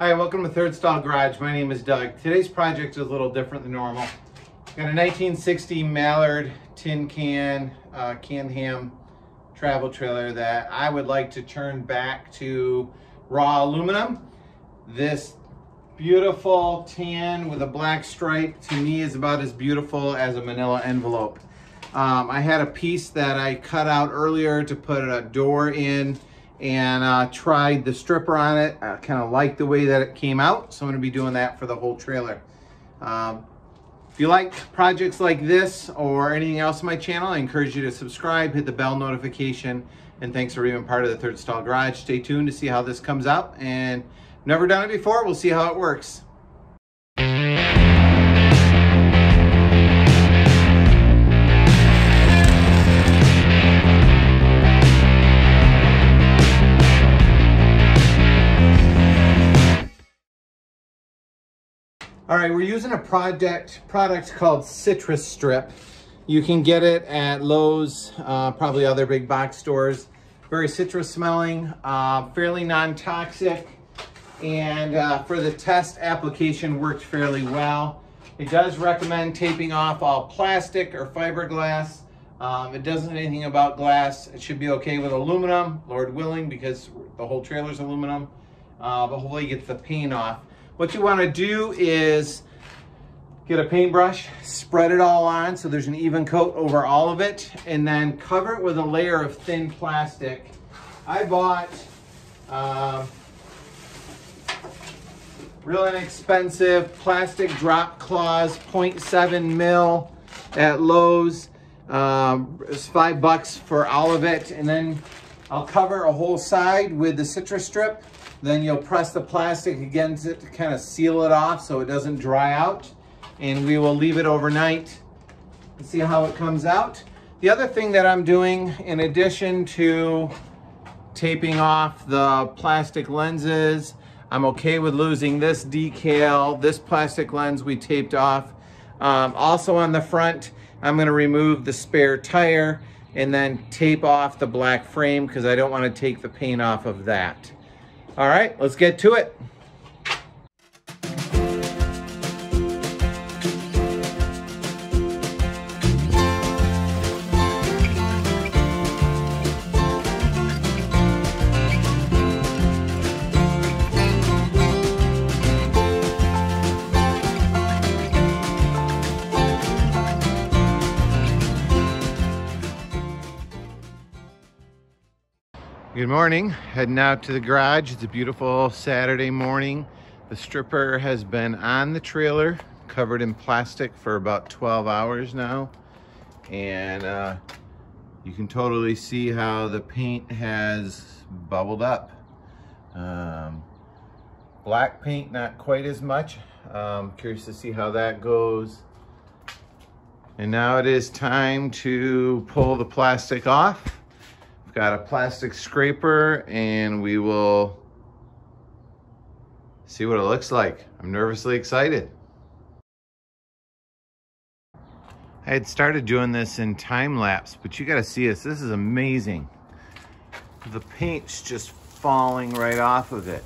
Hi, welcome to Third Stall Garage. My name is Doug. Today's project is a little different than normal. Got a 1960 Mallard tin can, uh, Can-Am travel trailer that I would like to turn back to raw aluminum. This beautiful tan with a black stripe to me is about as beautiful as a manila envelope. Um, I had a piece that I cut out earlier to put a door in and uh, tried the stripper on it. I kind of like the way that it came out, so I'm gonna be doing that for the whole trailer. Um, if you like projects like this or anything else on my channel, I encourage you to subscribe, hit the bell notification, and thanks for being part of the Third Stall Garage. Stay tuned to see how this comes out, and never done it before, we'll see how it works. All right, we're using a product product called Citrus Strip. You can get it at Lowe's, uh, probably other big box stores. Very citrus smelling, uh, fairly non-toxic, and uh, for the test application worked fairly well. It does recommend taping off all plastic or fiberglass. Um, it doesn't anything about glass. It should be okay with aluminum, Lord willing, because the whole trailer's aluminum. Uh, but hopefully it gets the paint off. What you wanna do is get a paintbrush, spread it all on so there's an even coat over all of it, and then cover it with a layer of thin plastic. I bought uh, real inexpensive plastic drop cloths, 0.7 mil at Lowe's. Um, it's five bucks for all of it. And then I'll cover a whole side with the citrus strip then you'll press the plastic against it to kind of seal it off so it doesn't dry out. And we will leave it overnight and see how it comes out. The other thing that I'm doing, in addition to taping off the plastic lenses, I'm okay with losing this decal, this plastic lens we taped off. Um, also on the front, I'm gonna remove the spare tire and then tape off the black frame because I don't wanna take the paint off of that. All right, let's get to it. Good morning, heading out to the garage. It's a beautiful Saturday morning. The stripper has been on the trailer, covered in plastic for about 12 hours now. And uh, you can totally see how the paint has bubbled up. Um, black paint, not quite as much. Um, curious to see how that goes. And now it is time to pull the plastic off got a plastic scraper and we will see what it looks like. I'm nervously excited. I had started doing this in time lapse, but you gotta see this. This is amazing. The paint's just falling right off of it.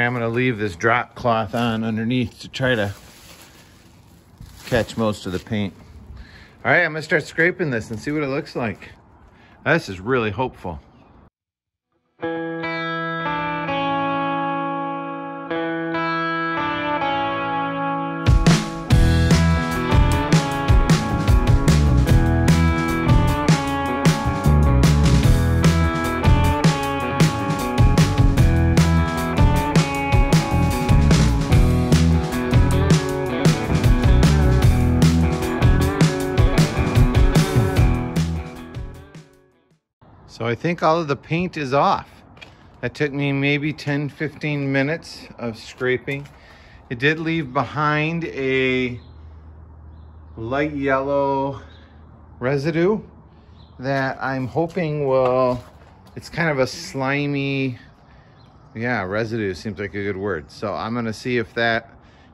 I'm gonna leave this drop cloth on underneath to try to catch most of the paint. All right, I'm gonna start scraping this and see what it looks like. This is really hopeful. I think all of the paint is off. That took me maybe 10, 15 minutes of scraping. It did leave behind a light yellow residue that I'm hoping will, it's kind of a slimy, yeah, residue seems like a good word. So I'm gonna see if that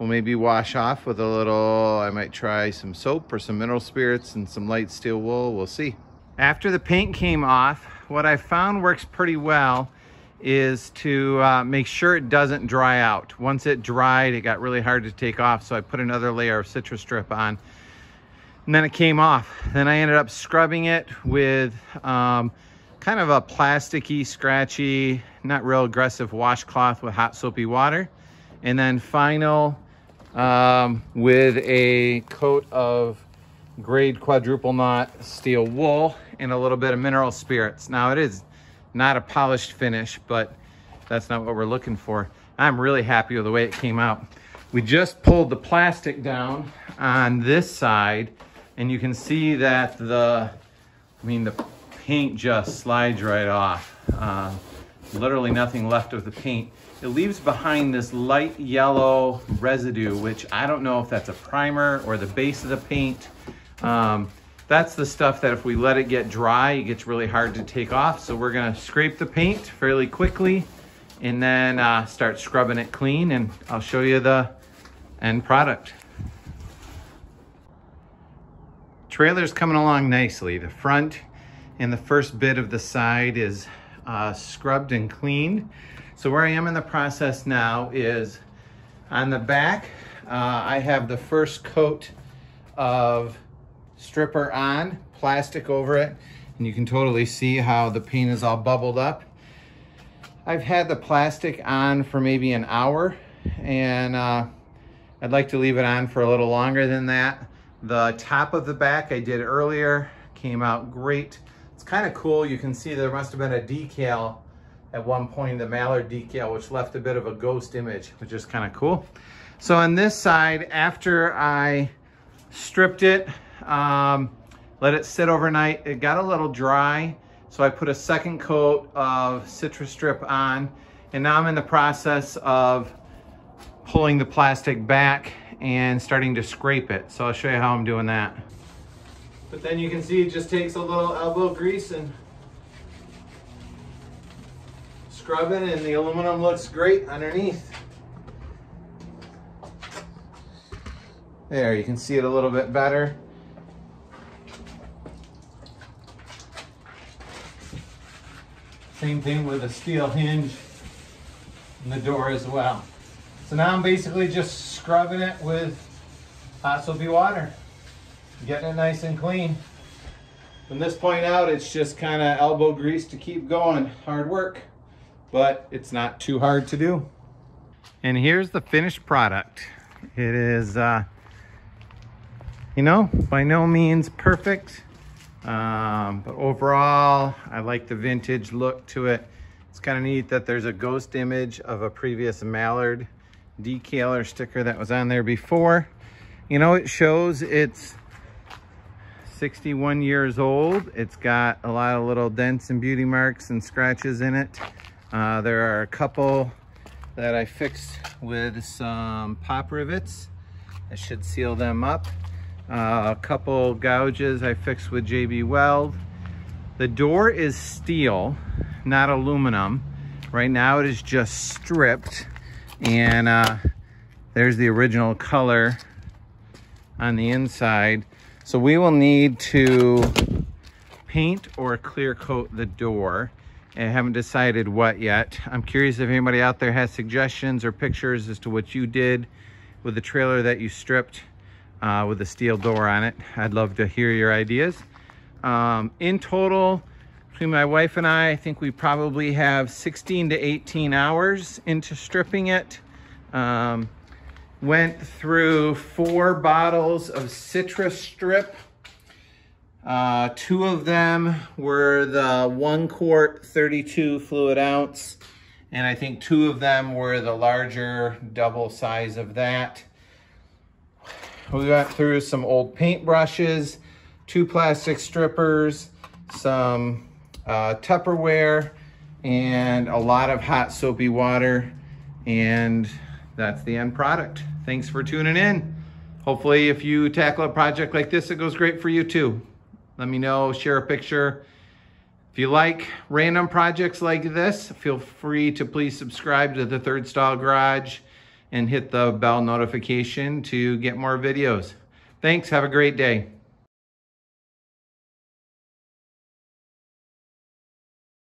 will maybe wash off with a little, I might try some soap or some mineral spirits and some light steel wool, we'll see. After the paint came off, what I found works pretty well is to uh, make sure it doesn't dry out. Once it dried, it got really hard to take off, so I put another layer of citrus strip on and then it came off. Then I ended up scrubbing it with um, kind of a plasticky, scratchy, not real aggressive washcloth with hot soapy water. And then final um, with a coat of grade quadruple aught steel wool and a little bit of mineral spirits. Now it is not a polished finish, but that's not what we're looking for. I'm really happy with the way it came out. We just pulled the plastic down on this side and you can see that the, I mean, the paint just slides right off. Uh, literally nothing left of the paint. It leaves behind this light yellow residue, which I don't know if that's a primer or the base of the paint. Um, that's the stuff that if we let it get dry, it gets really hard to take off. So we're gonna scrape the paint fairly quickly and then uh, start scrubbing it clean and I'll show you the end product. Trailer's coming along nicely. The front and the first bit of the side is uh, scrubbed and cleaned. So where I am in the process now is on the back, uh, I have the first coat of stripper on, plastic over it, and you can totally see how the paint is all bubbled up. I've had the plastic on for maybe an hour, and uh, I'd like to leave it on for a little longer than that. The top of the back I did earlier, came out great. It's kind of cool. You can see there must have been a decal at one point, the Mallard decal, which left a bit of a ghost image, which is kind of cool. So on this side, after I stripped it, um, let it sit overnight, it got a little dry. So I put a second coat of citrus strip on, and now I'm in the process of pulling the plastic back and starting to scrape it. So I'll show you how I'm doing that. But then you can see it just takes a little elbow grease and scrubbing and the aluminum looks great underneath. There, you can see it a little bit better. Same thing with a steel hinge in the door as well. So now I'm basically just scrubbing it with hot soapy water, getting it nice and clean. From this point out, it's just kind of elbow grease to keep going. Hard work, but it's not too hard to do. And here's the finished product. It is, uh, you know, by no means perfect, um, but overall, I like the vintage look to it. It's kind of neat that there's a ghost image of a previous Mallard decal or sticker that was on there before. You know, it shows it's 61 years old. It's got a lot of little dents and beauty marks and scratches in it. Uh, there are a couple that I fixed with some pop rivets. I should seal them up. Uh, a couple gouges I fixed with JB Weld. The door is steel, not aluminum. Right now it is just stripped. And uh, there's the original color on the inside. So we will need to paint or clear coat the door. I haven't decided what yet. I'm curious if anybody out there has suggestions or pictures as to what you did with the trailer that you stripped uh, with a steel door on it. I'd love to hear your ideas. Um, in total, between my wife and I, I think we probably have 16 to 18 hours into stripping it. Um, went through four bottles of Citristrip. Uh, two of them were the one quart 32 fluid ounce. And I think two of them were the larger double size of that. We went through some old paint brushes, two plastic strippers, some uh, Tupperware, and a lot of hot soapy water. And that's the end product. Thanks for tuning in. Hopefully if you tackle a project like this, it goes great for you too. Let me know, share a picture. If you like random projects like this, feel free to please subscribe to the Third Stall Garage and hit the bell notification to get more videos. Thanks, have a great day.